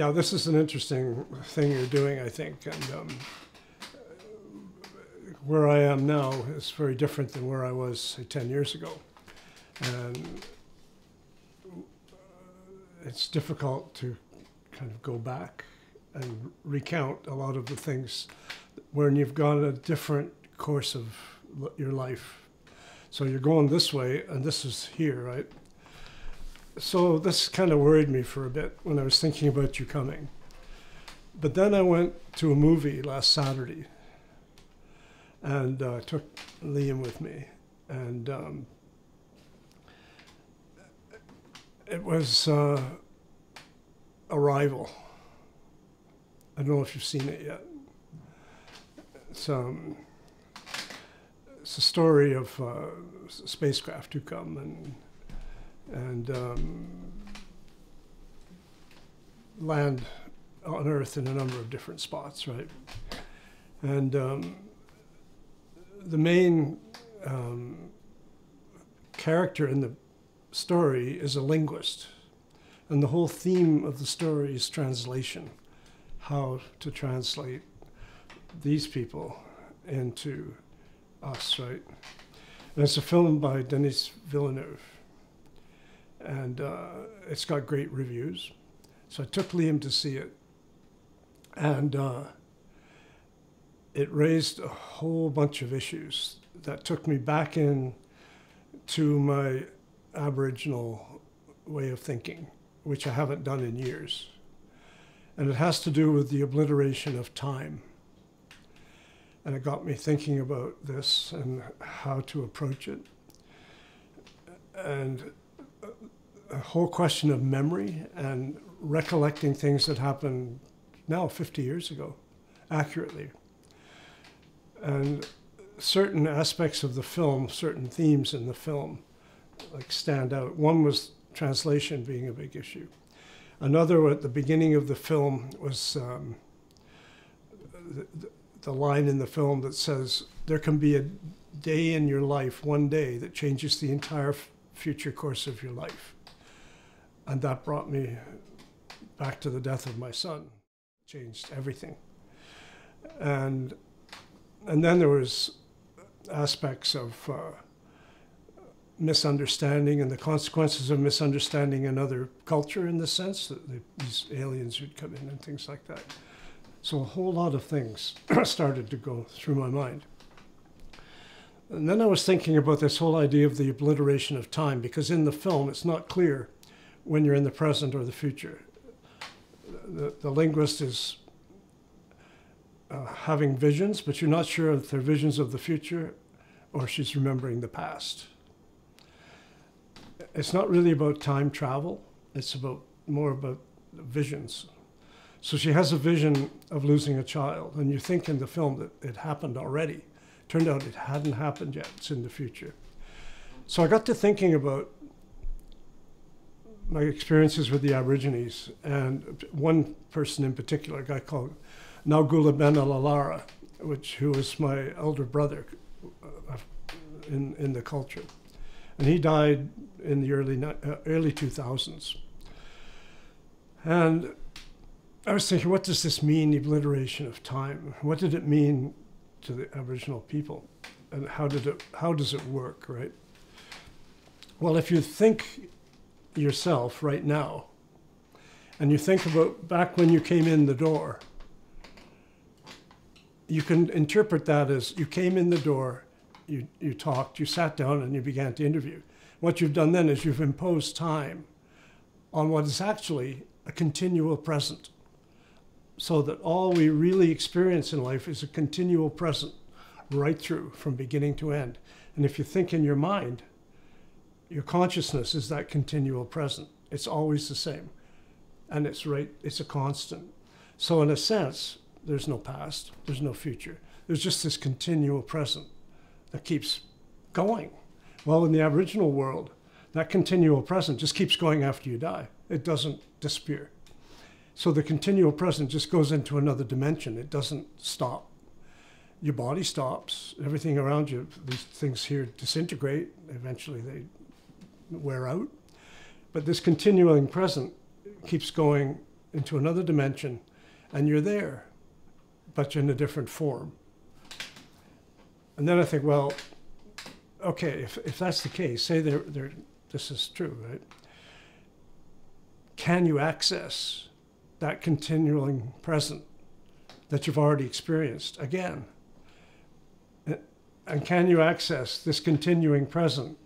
Yeah, this is an interesting thing you're doing, I think, and um, where I am now is very different than where I was say, 10 years ago. And it's difficult to kind of go back and recount a lot of the things when you've gone a different course of your life. So you're going this way, and this is here, right? So this kind of worried me for a bit when I was thinking about you coming. But then I went to a movie last Saturday and uh, took Liam with me. And um, it was uh, Arrival. I don't know if you've seen it yet. It's, um, it's a story of uh, spacecraft who come and and um, land on Earth in a number of different spots, right? And um, the main um, character in the story is a linguist. And the whole theme of the story is translation how to translate these people into us, right? And it's a film by Denis Villeneuve. And uh, it's got great reviews. So I took Liam to see it. And uh, it raised a whole bunch of issues that took me back in to my Aboriginal way of thinking, which I haven't done in years. And it has to do with the obliteration of time. And it got me thinking about this and how to approach it. And a whole question of memory and recollecting things that happened now 50 years ago accurately and certain aspects of the film, certain themes in the film, like stand out. One was translation being a big issue. Another at the beginning of the film was um, the, the line in the film that says, There can be a day in your life, one day, that changes the entire future course of your life. And that brought me back to the death of my son, changed everything. And and then there was aspects of uh, misunderstanding and the consequences of misunderstanding another culture in the sense that the, these aliens would come in and things like that. So a whole lot of things started to go through my mind. And then I was thinking about this whole idea of the obliteration of time because in the film it's not clear when you're in the present or the future. The, the linguist is uh, having visions, but you're not sure if they're visions of the future or she's remembering the past. It's not really about time travel, it's about more about visions. So she has a vision of losing a child, and you think in the film that it happened already. Turned out it hadn't happened yet, it's in the future. So I got to thinking about my experiences with the Aborigines, and one person in particular, a guy called Naugula Ben Alalara, which who was my elder brother uh, in in the culture, and he died in the early uh, early 2000s. And I was thinking, what does this mean, obliteration of time? What did it mean to the Aboriginal people, and how did it how does it work, right? Well, if you think yourself right now, and you think about back when you came in the door you can interpret that as you came in the door, you, you talked, you sat down, and you began to interview. What you've done then is you've imposed time on what is actually a continual present. So that all we really experience in life is a continual present right through from beginning to end. And if you think in your mind, your consciousness is that continual present. It's always the same. And it's right, it's a constant. So in a sense, there's no past, there's no future. There's just this continual present that keeps going. Well, in the Aboriginal world, That continual present just keeps going after you die. It doesn't disappear. So the continual present just goes into another dimension. It doesn't stop. Your body stops. Everything around you, these things here disintegrate. Eventually they wear out. But this continuing present keeps going into another dimension, and you're there, but you're in a different form. And then I think, well, okay, if, if that's the case, say they're, they're, this is true, right? Can you access that continuing present that you've already experienced again? And can you access this continuing present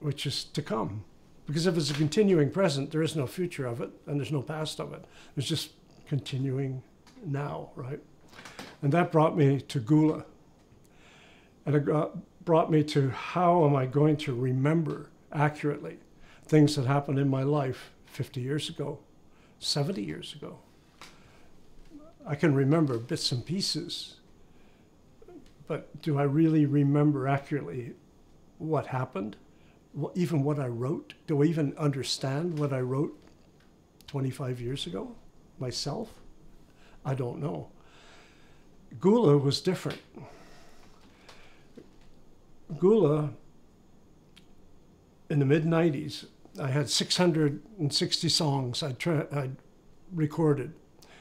which is to come? Because if it's a continuing present, there is no future of it and there's no past of it. It's just continuing now, right? And that brought me to Gula. And it brought me to how am I going to remember accurately things that happened in my life 50 years ago, 70 years ago. I can remember bits and pieces, but do I really remember accurately what happened? Even what I wrote? Do I even understand what I wrote 25 years ago myself? I don't know. Gula was different. Gula, in the mid 90s, I had 660 songs I'd, tra- I'd recorded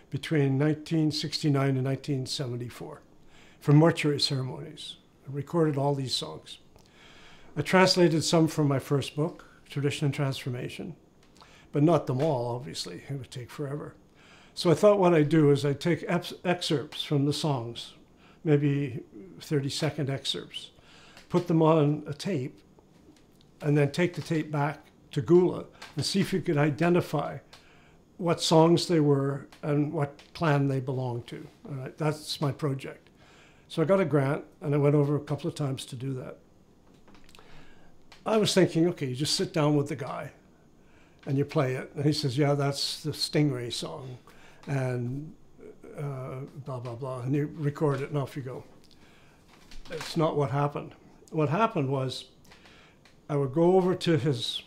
between 1969 and 1974 for mortuary ceremonies. I recorded all these songs. I translated some from my first book, Tradition and Transformation, but not them all, obviously. It would take forever. So I thought what I'd do is I'd take excerpts from the songs, maybe 30 second excerpts, put them on a tape, and then take the tape back to Gula and see if you could identify what songs they were and what clan they belonged to. All right, that's my project. So I got a grant and I went over a couple of times to do that. I was thinking, okay, you just sit down with the guy and you play it. And he says, yeah, that's the Stingray song and uh, blah, blah, blah. And you record it and off you go. It's not what happened. What happened was I would go over to his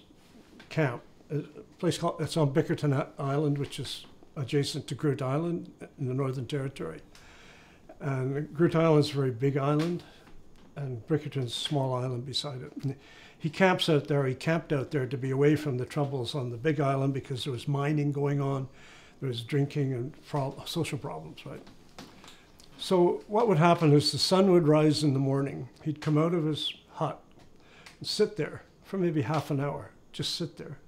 camp, a place called, it's on Bickerton Island, which is adjacent to Groote Island in the Northern Territory. And Groote Island is a very big island, and Bickerton's a small island beside it. He camps out there, he camped out there to be away from the troubles on the big island because there was mining going on there was drinking and social problems, right? So what would happen is the sun would rise in the morning. He'd come out of his hut and sit there for maybe half an hour, just sit there.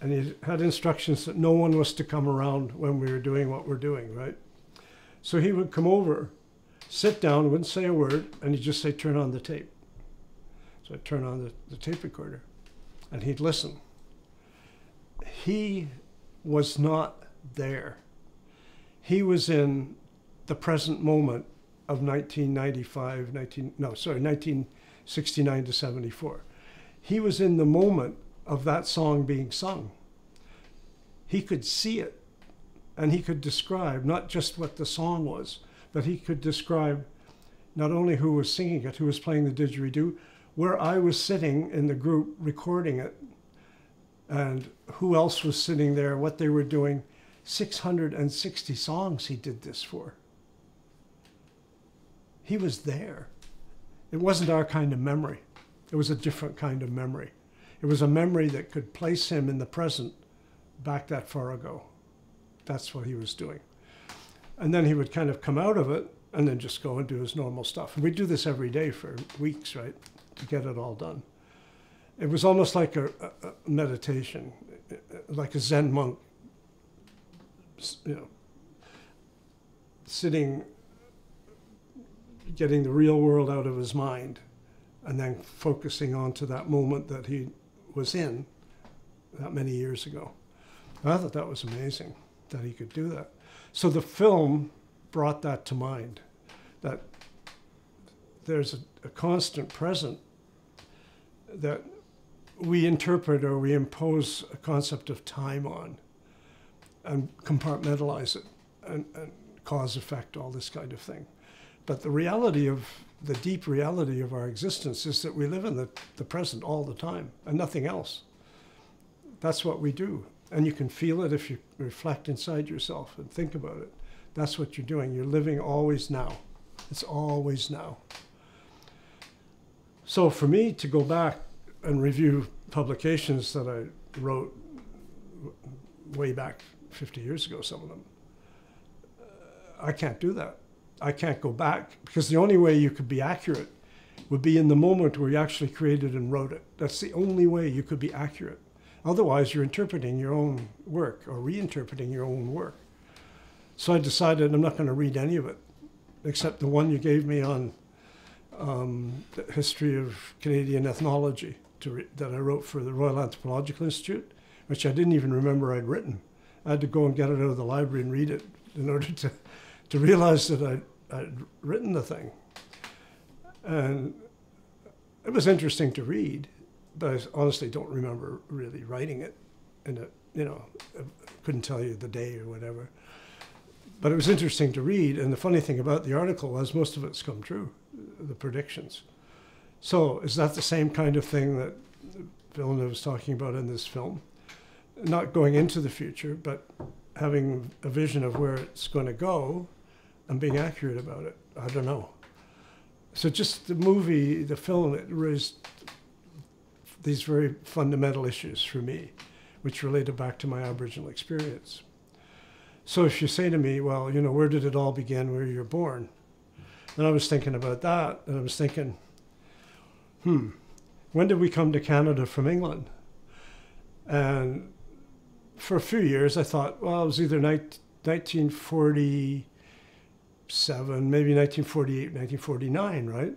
And he had instructions that no one was to come around when we were doing what we're doing, right? So he would come over, sit down, wouldn't say a word, and he'd just say, turn on the tape. So I'd turn on the, the tape recorder and he'd listen. He was not there. He was in the present moment of 1995, 19, no, sorry, 1969 to 74. He was in the moment of that song being sung. He could see it and he could describe not just what the song was, but he could describe not only who was singing it, who was playing the didgeridoo, where I was sitting in the group recording it, and who else was sitting there, what they were doing. 660 songs he did this for. He was there. It wasn't our kind of memory, it was a different kind of memory. It was a memory that could place him in the present back that far ago. That's what he was doing. And then he would kind of come out of it and then just go and do his normal stuff. And we do this every day for weeks, right, get it all done it was almost like a, a, meditation, like a Zen monk, you know, sitting, getting the real world out of his mind, and then focusing on to that moment that he was in that many years ago. I thought that was amazing that he could do that. So the film brought that to mind, that there's a, a constant present that we interpret or we impose a concept of time on and compartmentalize it and, and cause effect, all this kind of thing. But the reality of the deep reality of our existence is that we live in the, the present all the time and nothing else. That's what we do. And you can feel it if you reflect inside yourself and think about it. That's what you're doing. You're living always now. It's always now. So for me to go back and review publications that I wrote way back 50 years ago, some of them, uh, I can't do that. I can't go back because the only way you could be accurate would be in the moment where you actually created and wrote it. That's the only way you could be accurate. Otherwise, you're interpreting your own work or reinterpreting your own work. So I decided I'm not going to read any of it, except the one you gave me on um, the history of Canadian ethnology re- that I wrote for the Royal Anthropological Institute, which I didn't even remember I'd written. I had to go and get it out of the library and read it in order to, to realize that I'd, I'd written the thing. And it was interesting to read, but I honestly don't remember really writing it. And it, you know, I couldn't tell you the day or whatever. But it was interesting to read. And the funny thing about the article was most of it's come true, the predictions. So is that the same kind of thing that Villeneuve was talking about in this film? Not going into the future, but having a vision of where it's going to go and being accurate about it. I don't know. So just the movie, the film, it raised these very fundamental issues for me, which related back to my Aboriginal experience. So if you say to me, well, you know, where did it all begin where you're born? And I was thinking about that, and I was thinking, hmm, when did we come to Canada from England? And for a few years, I thought, well, it was either 1947, maybe 1948, 1949, right?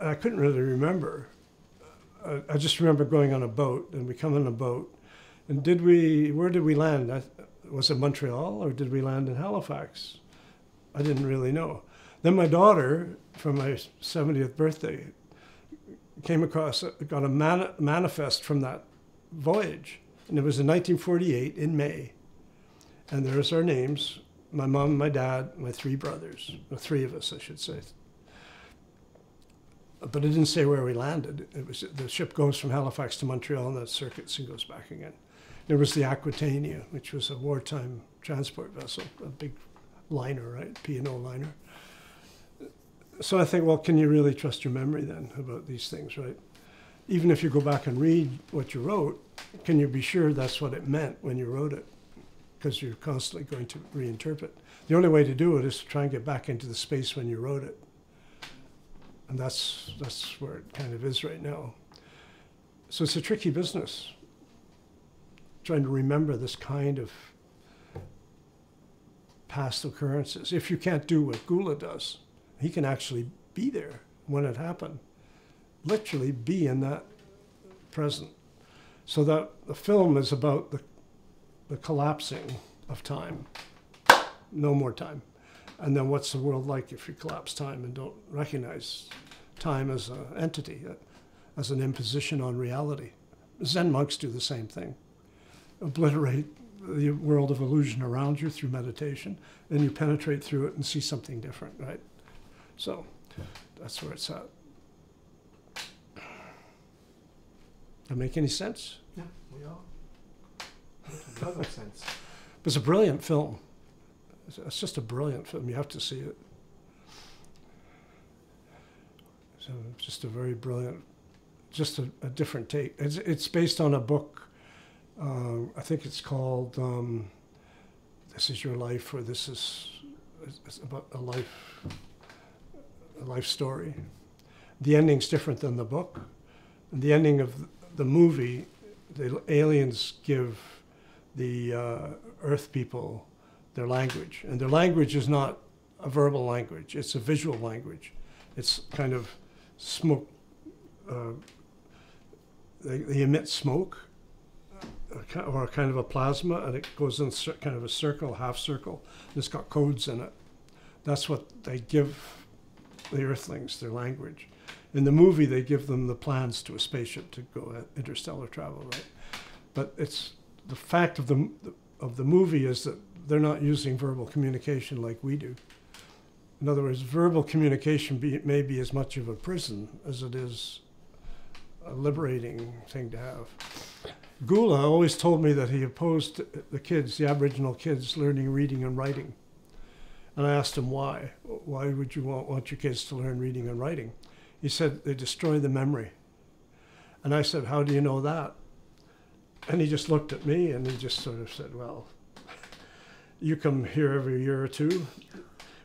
I couldn't really remember. I, just remember going on a boat, and we come on a boat. And did we, where did we land? Was it Montreal or did we land in Halifax? I didn't really know. Then my daughter, for my 70th birthday, came across, got a man, manifest from that voyage. And it was in 1948 in May. And there's our names my mom, my dad, my three brothers, or three of us, I should say. But it didn't say where we landed. It was the ship goes from Halifax to Montreal and that circuits and goes back again. There was the Aquitania, which was a wartime transport vessel, a big liner, right? P&O liner. So I think, well, can you really trust your memory then about these things, right? Even if you go back and read what you wrote, can you be sure that's what it meant when you wrote it? Because you're constantly going to reinterpret. The only way to do it is to try and get back into the space when you wrote it. And that's, that's where it kind of is right now. So it's a tricky business trying to remember this kind of past occurrences. If you can't do what Gula does, he can actually be there when it happened, literally be in that present. So that the film is about the, the collapsing of time, no more time. And then what's the world like if you collapse time and don't recognize time as an entity, as an imposition on reality? Zen monks do the same thing obliterate the world of illusion around you through meditation, and you penetrate through it and see something different, right? So that's where it's at. That make any sense? Yeah, we. Perfect sense. It's a brilliant film. It's just a brilliant film. You have to see it. So just a very brilliant, just a, a different take. It's, it's based on a book uh, I think it's called um, "This Is Your Life" or "This Is it's about a life, life story." The ending's different than the book. And the ending of the movie, the aliens give the uh, Earth people their language, and their language is not a verbal language; it's a visual language. It's kind of smoke. Uh, they, they emit smoke or kind of a plasma, and it goes in kind of a circle, half circle. And it's got codes in it. That's what they give the Earthlings, their language. In the movie, they give them the plans to a spaceship to go uh, interstellar travel, right? But it's the fact of the of the movie is that they're not using verbal communication like we do. In other words, verbal communication be, may be as much of a prison as it is a liberating thing to have. Gula always told me that he opposed the kids, the Aboriginal kids, learning reading and writing. And I asked him why. Why would you want, want your kids to learn reading and writing? He said they destroy the memory. And I said, How do you know that? And he just looked at me and he just sort of said, Well, you come here every year or two,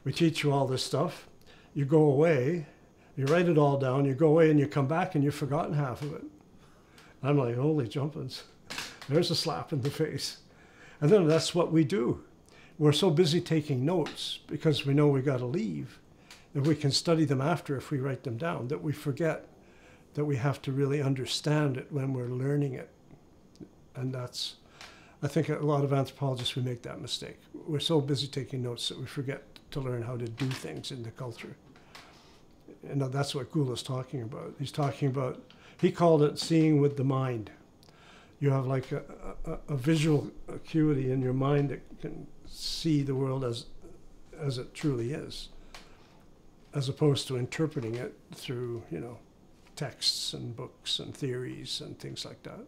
we teach you all this stuff, you go away, you write it all down, you go away and you come back and you've forgotten half of it. I'm like, holy jumpins. There's a slap in the face. And then that's what we do. We're so busy taking notes because we know we got to leave that we can study them after if we write them down, that we forget that we have to really understand it when we're learning it. And that's, I think a lot of anthropologists, we make that mistake. We're so busy taking notes that we forget to learn how to do things in the culture. And that's what Gula's talking about. He's talking about, he called it seeing with the mind. You have like a, a, a visual acuity in your mind that can see the world as, as it truly is, as opposed to interpreting it through, you know, texts and books and theories and things like that.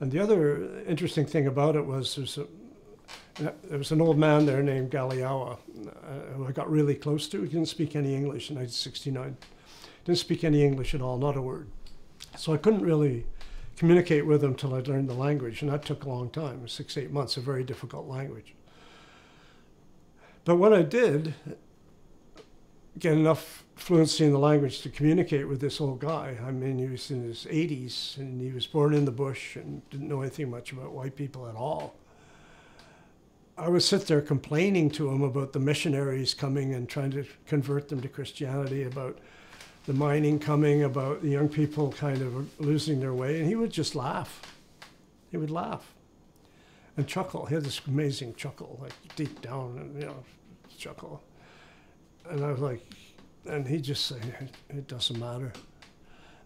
And the other interesting thing about it was there's a, there was an old man there named Galiawa uh, who I got really close to. He didn't speak any English in 1969. Didn't speak any English at all, not a word. So I couldn't really communicate with him until I'd learned the language, and that took a long time, six, eight months, a very difficult language. But when I did get enough fluency in the language to communicate with this old guy, I mean, he was in his 80s and he was born in the bush and didn't know anything much about white people at all. I would sit there complaining to him about the missionaries coming and trying to convert them to Christianity, about the mining coming, about the young people kind of losing their way, and he would just laugh. He would laugh and chuckle. He had this amazing chuckle, like deep down, and you know, chuckle. And I was like, and he just said, "It doesn't matter.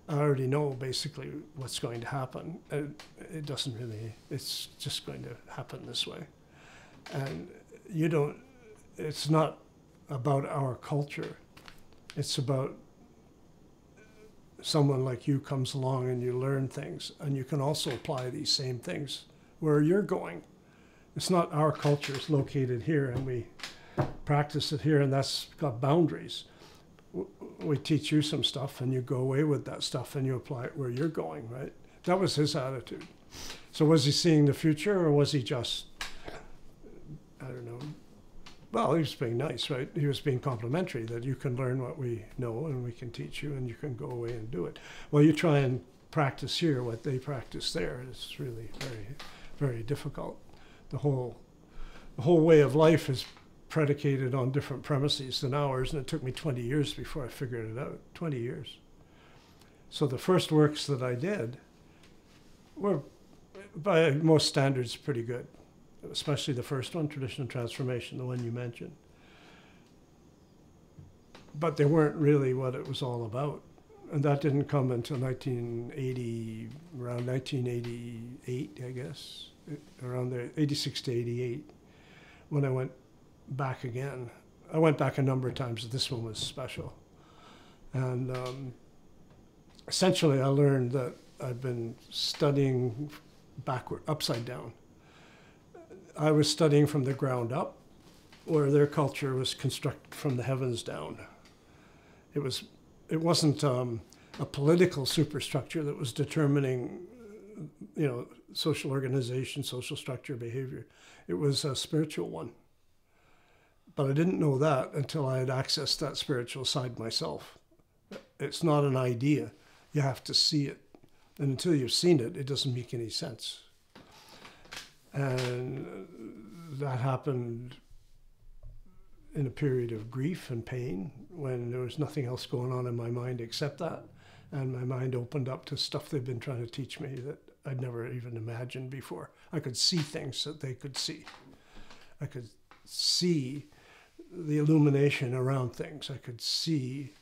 I already know basically what's going to happen. It, it doesn't really. It's just going to happen this way." and you don't it's not about our culture it's about someone like you comes along and you learn things and you can also apply these same things where you're going it's not our culture is located here and we practice it here and that's got boundaries we teach you some stuff and you go away with that stuff and you apply it where you're going right that was his attitude so was he seeing the future or was he just I don't know. Well, he was being nice, right? He was being complimentary that you can learn what we know and we can teach you and you can go away and do it. Well, you try and practice here what they practice there. It's really very, very difficult. The whole, the whole way of life is predicated on different premises than ours, and it took me 20 years before I figured it out. 20 years. So the first works that I did were, by most standards, pretty good especially the first one, Tradition and Transformation, the one you mentioned. But they weren't really what it was all about. And that didn't come until 1980, around 1988, I guess, around there, 86 to 88, when I went back again. I went back a number of times, this one was special. And um, essentially, I learned that I've been studying backward, upside down I was studying from the ground up, where their culture was constructed from the heavens down. It was, it wasn't um, a political superstructure that was determining, you know, social organization, social structure, behavior. It was a spiritual one. But I didn't know that until I had accessed that spiritual side myself. It's not an idea. You have to see it. And until you've seen it, it doesn't make any sense. And that happened in a period of grief and pain when there was nothing else going on in my mind except that. And my mind opened up to stuff they've been trying to teach me that I'd never even imagined before. I could see things that they could see. I could see the illumination around things. I could see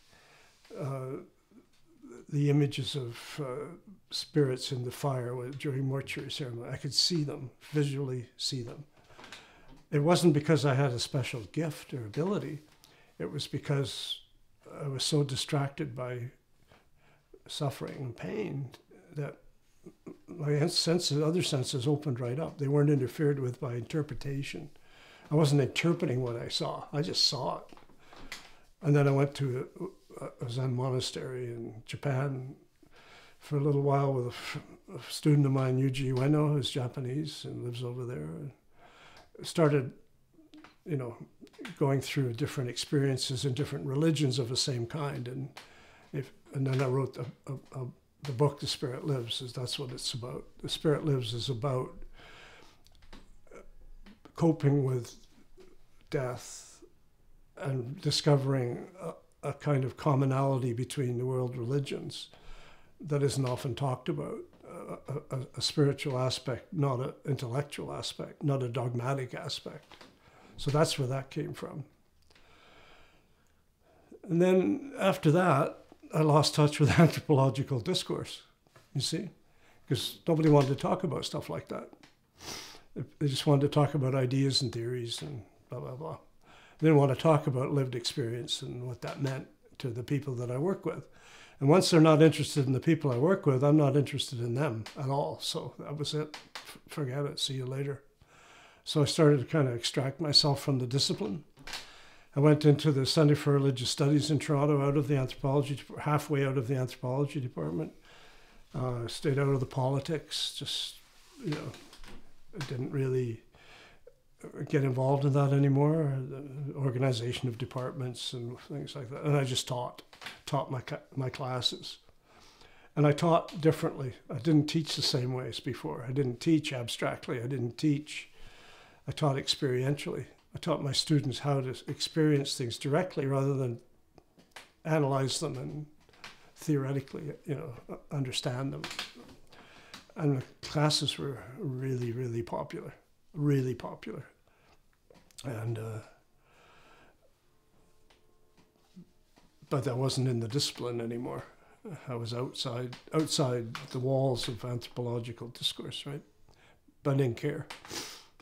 uh, the images of uh, spirits in the fire during mortuary ceremony. I could see them, visually see them. It wasn't because I had a special gift or ability. it was because I was so distracted by suffering and pain that my senses, other senses opened right up. They weren't interfered with by interpretation. I wasn't interpreting what I saw. I just saw it. And then I went to a, a Zen monastery in Japan for a little while with a, a student of mine, Yuji Ueno, who's Japanese and lives over there. And Started, you know, going through different experiences in different religions of the same kind. And if and then I wrote a, a, a the book, The Spirit Lives, is that's what it's about. The Spirit Lives is about coping with death and discovering a, a kind of commonality between the world religions that isn't often talked about. A, a, a spiritual aspect, not an intellectual aspect, not a dogmatic aspect. So that's where that came from. And then after that, I lost touch with anthropological discourse, you see, because nobody wanted to talk about stuff like that. They just wanted to talk about ideas and theories and blah, blah, blah. They didn't want to talk about lived experience and what that meant to the people that I work with. And once they're not interested in the people I work with, I'm not interested in them at all. So that was it. Forget it. See you later. So I started to kind of extract myself from the discipline I went into the Center for Religious Studies in Toronto, out of the anthropology, halfway out of the anthropology department. Uh, stayed out of the politics. Just you know, didn't really get involved in that anymore. The organization of departments and things like that. And I just taught, taught my my classes. And I taught differently. I didn't teach the same way as before. I didn't teach abstractly. I didn't teach. I taught experientially. I taught my students how to experience things directly rather than analyze them and theoretically, you know, understand them. And the classes were really, really popular, really popular. And, uh, but that wasn't in the discipline anymore. I was outside, outside the walls of anthropological discourse, right? But I didn't care.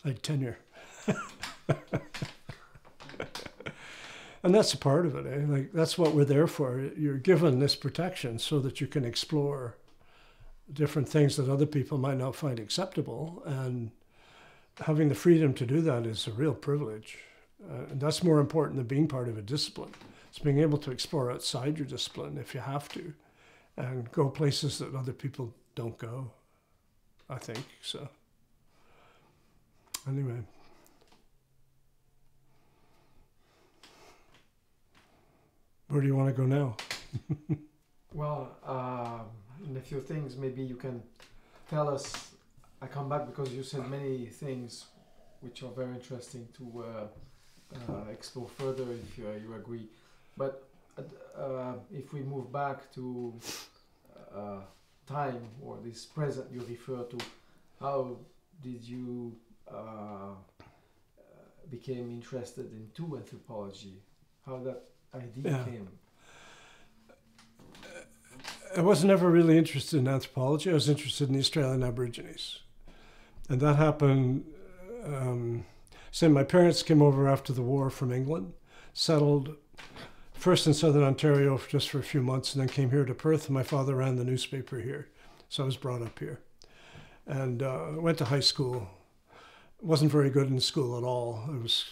I had tenure. and that's a part of it. Eh? Like that's what we're there for. You're given this protection so that you can explore different things that other people might not find acceptable, and having the freedom to do that is a real privilege. Uh, and that's more important than being part of a discipline. It's being able to explore outside your discipline if you have to, and go places that other people don't go. I think so. Anyway. Where do you want to go now? well, uh, in a few things, maybe you can tell us. I come back because you said many things which are very interesting to uh, uh, explore further if uh, you agree. But uh, if we move back to uh, time or this present you refer to, how did you became interested into anthropology? How that idea yeah. came? I was never really interested in anthropology. I was interested in the Australian Aborigines. And that happened. Um, my parents came over after the war from England, settled first in southern Ontario for just for a few months, and then came here to Perth. My father ran the newspaper here, so I was brought up here, and uh, went to high school. wasn't very good in school at all. I was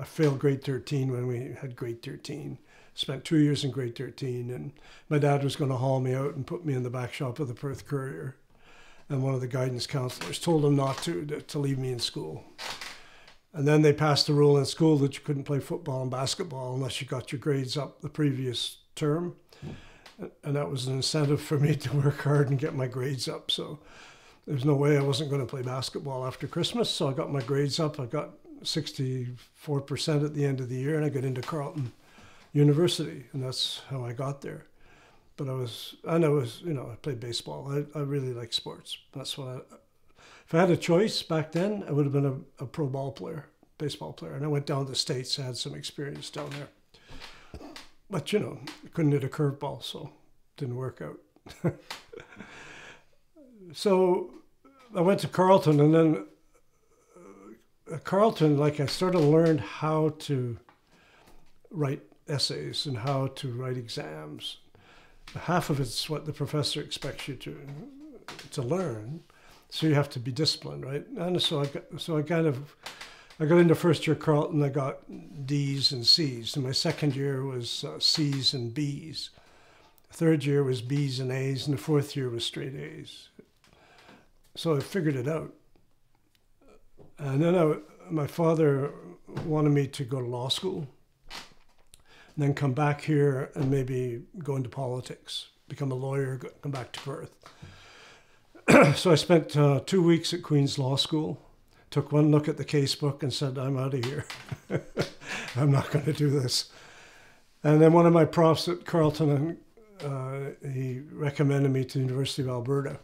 I failed grade 13 when we had grade 13. Spent two years in grade 13, and my dad was going to haul me out and put me in the back shop of the Perth Courier. And one of the guidance counselors told him not to, to, to leave me in school. And then they passed a rule in school that you couldn't play football and basketball unless you got your grades up the previous term. And that was an incentive for me to work hard and get my grades up. So there's no way I wasn't going to play basketball after Christmas. So I got my grades up. I got 64% at the end of the year, and I got into Carleton University, and that's how I got there. But I was, and I was, you know, I played baseball. I, I really like sports. That's what I, if I had a choice back then, I would have been a, a pro ball player, baseball player. And I went down to the States, I had some experience down there. But, you know, I couldn't hit a curveball, so didn't work out. so I went to Carleton, and then uh, Carleton, like I sort of learned how to write essays and how to write exams. Half of it's what the professor expects you to to learn, so you have to be disciplined, right? And so I got, so I kind of I got into first year Carleton. I got D's and C's, and my second year was uh, C's and B's. Third year was B's and A's, and the fourth year was straight A's. So I figured it out. And then I, my father wanted me to go to law school, and then come back here and maybe go into politics, become a lawyer, come back to Perth. so I spent uh, two weeks at Queen's Law School, took one look at the casebook and said, I'm out of here. I'm not going to do this. And then one of my profs at Carleton, uh, he recommended me to the University of Alberta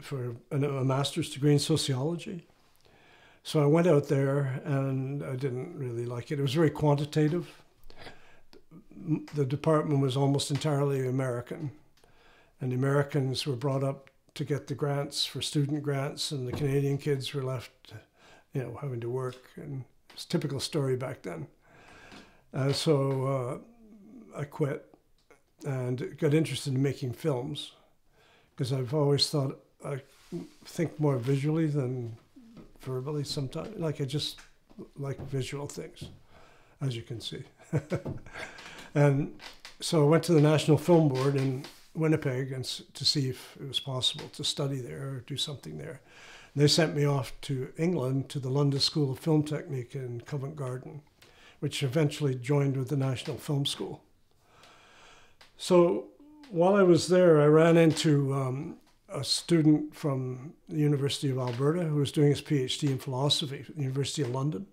for a master's degree in sociology. So I went out there and I didn't really like it. It was very quantitative. The department was almost entirely American, and the Americans were brought up to get the grants for student grants, and the Canadian kids were left, you know, having to work. And it's a typical story back then. Uh, so uh, I quit and got interested in making films because I've always thought I think more visually than verbally sometimes. Like I just like visual things, as you can see. and so I went to the National Film Board in Winnipeg and to see if it was possible to study there or do something there. And they sent me off to England to the London School of Film Technique in Covent Garden, which eventually joined with the National Film School. So while I was there, I ran into um, a student from the University of Alberta who was doing his PhD in philosophy at the University of London.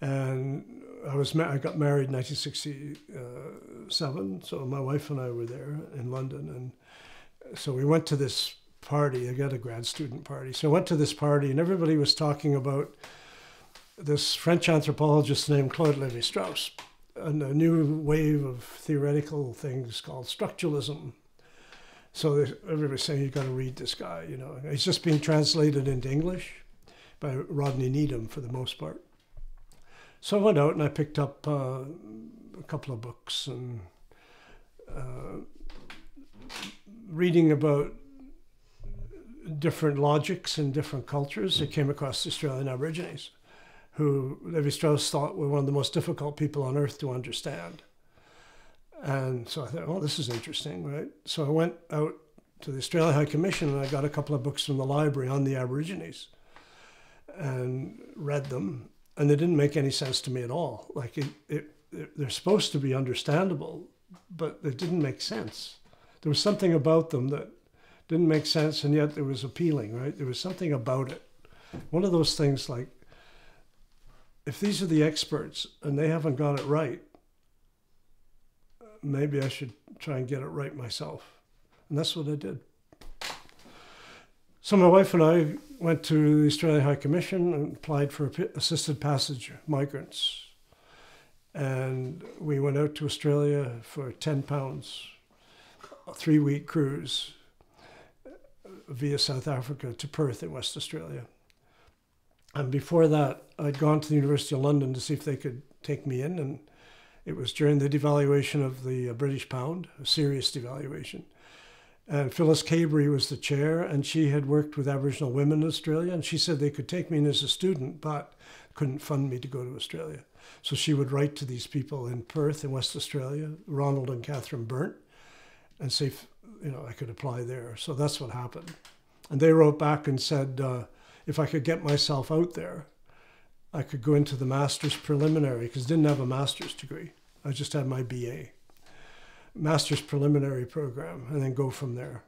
And I was I got married in 1967, so my wife and I were there in London, and so we went to this party. I got a grad student party, so I went to this party, and everybody was talking about this French anthropologist named Claude Lévi-Strauss and a new wave of theoretical things called structuralism so everybody's saying you've got to read this guy. You know, it's just being translated into English by Rodney Needham for the most part. So I went out and I picked up uh, a couple of books and uh, reading about different logics in different cultures. I came across Australian Aborigines, who Lévi-Strauss thought were one of the most difficult people on earth to understand. And so I thought, oh, this is interesting, right? So I went out to the Australia High Commission and I got a couple of books from the library on the Aborigines and read them. And they didn't make any sense to me at all. Like it, it, it, they're supposed to be understandable, but they didn't make sense. There was something about them that didn't make sense, and yet it was appealing, right? There was something about it. One of those things like, if these are the experts and they haven't got it right, maybe I should try and get it right myself. And that's what I did. So my wife and I went to the Australian High Commission and applied for assisted passage migrants. And we went out to Australia for 10 pounds, a three week cruise uh, via South Africa to Perth in West Australia. And before that, I'd gone to the University of London to see if they could take me in. And it was during the devaluation of the uh, British pound, a serious devaluation. And Phyllis Kaberry was the chair, and she had worked with Aboriginal women in Australia. And she said they could take me in as a student, but couldn't fund me to go to Australia. So she would write to these people in Perth, in West Australia, Ronald and Catherine Berndt, and if you know I could apply there. So that's what happened. And they wrote back and said uh, if I could get myself out there, I could go into the master's preliminary because didn't have a master's degree. I just had my BA, master's preliminary program, and then go from there.